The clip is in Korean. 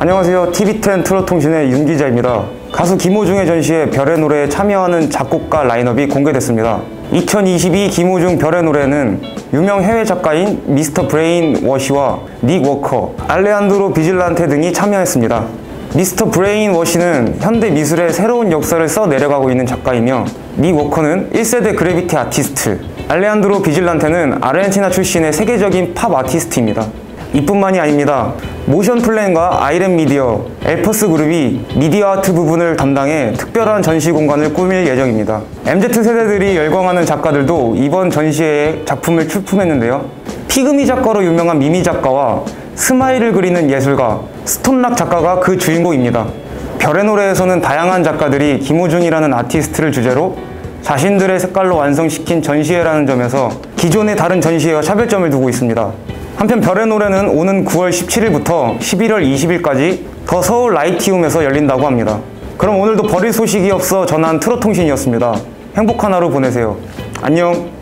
안녕하세요. TV10 트롯통신의 윤 기자입니다. 가수 김호중의 전시에 별의 노래에 참여하는 작곡가 라인업이 공개됐습니다. 2022 김호중 별의 노래는 유명 해외 작가인 미스터 브레인 워시와 닉 워커, 알레한드로 비질란테 등이 참여했습니다. 미스터 브레인 워시는 현대 미술의 새로운 역사를 써 내려가고 있는 작가이며 닉 워커는 1세대 그래피티 아티스트, 알레한드로 비질란테는 아르헨티나 출신의 세계적인 팝 아티스트입니다. 이뿐만이 아닙니다. 모션 플랜과 아이렌 미디어, 엘퍼스 그룹이 미디어 아트 부분을 담당해 특별한 전시 공간을 꾸밀 예정입니다. MZ세대들이 열광하는 작가들도 이번 전시회에 작품을 출품했는데요. 피그미 작가로 유명한 미미 작가와 스마일을 그리는 예술가 스톤락 작가가 그 주인공입니다. 별의 노래에서는 다양한 작가들이 김호중이라는 아티스트를 주제로 자신들의 색깔로 완성시킨 전시회라는 점에서 기존의 다른 전시회와 차별점을 두고 있습니다. 한편 별의 노래는 오는 9월 17일부터 11월 20일까지 더 서울 라이티움에서 열린다고 합니다. 그럼 오늘도 버릴 소식이 없어 전한 트롯통신이었습니다. 행복한 하루 보내세요. 안녕!